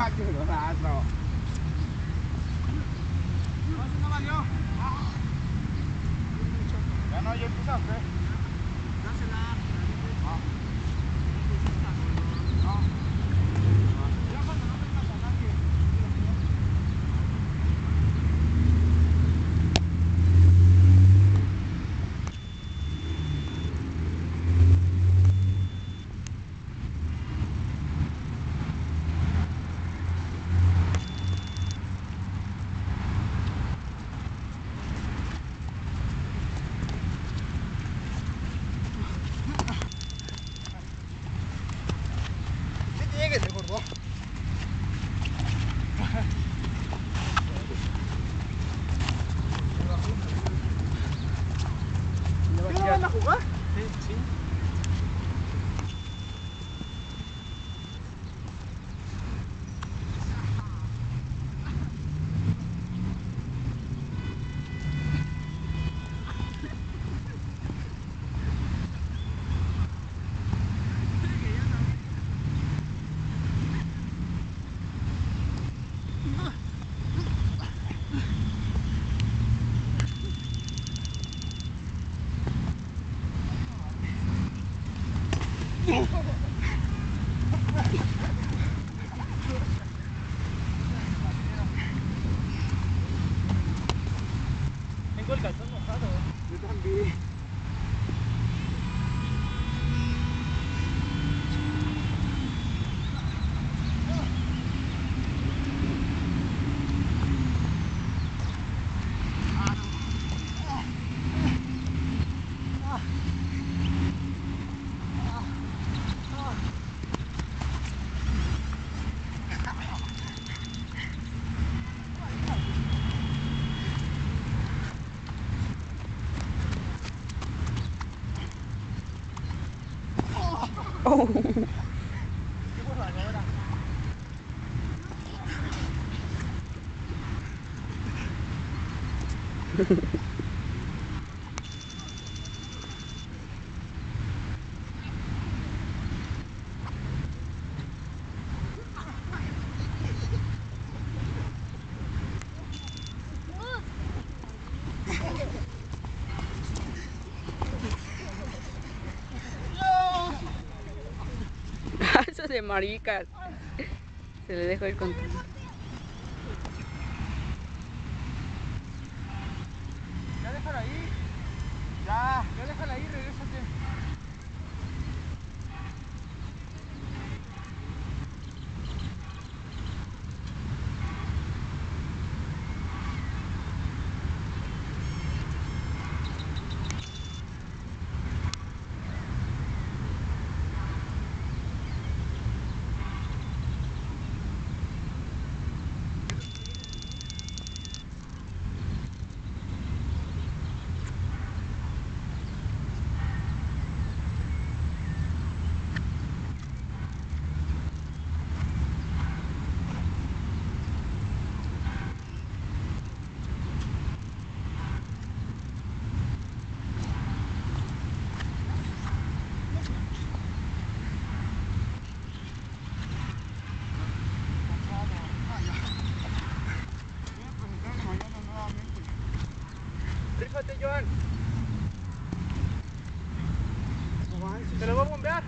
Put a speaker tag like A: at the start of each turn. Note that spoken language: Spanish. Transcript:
A: Pacho, no.
B: No valió.
A: Ya no, ya empezaste. 뭐가? 벤치.
B: 아. Oh!
C: 哦。de maricas. Se le dejó el control.
A: Ya déjala ahí. Ya, ya déjala ahí, regrésate. Voy a presentarme mañana nuevamente. Rífate, Joan. Te lo voy a bombear.